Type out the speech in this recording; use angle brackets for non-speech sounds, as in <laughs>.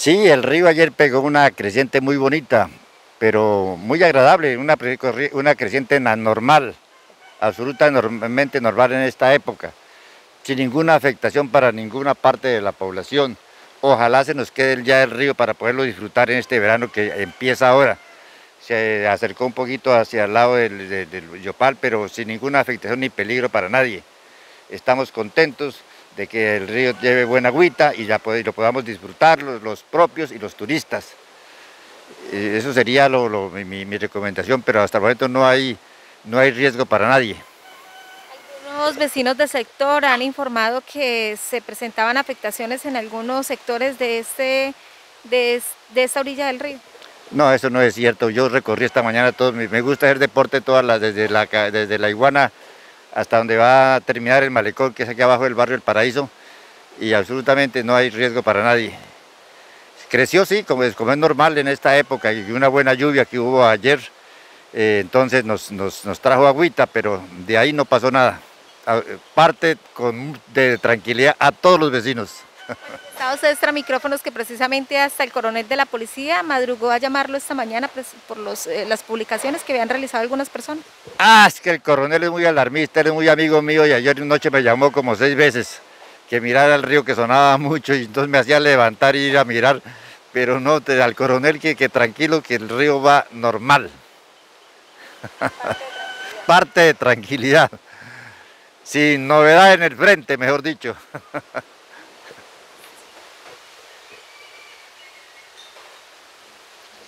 Sí, el río ayer pegó una creciente muy bonita, pero muy agradable, una, una creciente normal, absolutamente normal en esta época, sin ninguna afectación para ninguna parte de la población. Ojalá se nos quede ya el río para poderlo disfrutar en este verano que empieza ahora. Se acercó un poquito hacia el lado del, Yopal, pero sin ninguna afectación ni peligro para nadie. Estamos contentos de que el río lleve buena agüita y ya lo podamos disfrutar los, propios y los turistas. Eh, eso sería mi, recomendación, pero hasta el momento no hay, no hay riesgo para nadie. Algunos vecinos del sector han informado que se presentaban afectaciones en algunos sectores de, este, de, esta orilla del río. No, eso no es cierto. Yo recorrí esta mañana todo, me gusta hacer deporte todas las, desde la, desde la iguana hasta donde va a terminar el malecón, que es aquí abajo del barrio El Paraíso, y absolutamente no hay riesgo para nadie. Creció, sí, como es, normal en esta época, y una buena lluvia que hubo ayer, eh, entonces nos, trajo agüita, pero de ahí no pasó nada. Parte con, de tranquilidad a todos los vecinos. Estados extra micrófonos que precisamente hasta el coronel de la policía madrugó a llamarlo esta mañana pues, por eh, las publicaciones que habían realizado algunas personas. Ah, es que el coronel es muy alarmista, es muy amigo mío y ayer noche me llamó como seis veces que mirara el río que sonaba mucho y entonces me hacía levantar y ir a mirar, pero no, al coronel que tranquilo que el río va normal. <laughs> Parte de tranquilidad. Sin novedad en el frente, mejor dicho. <laughs>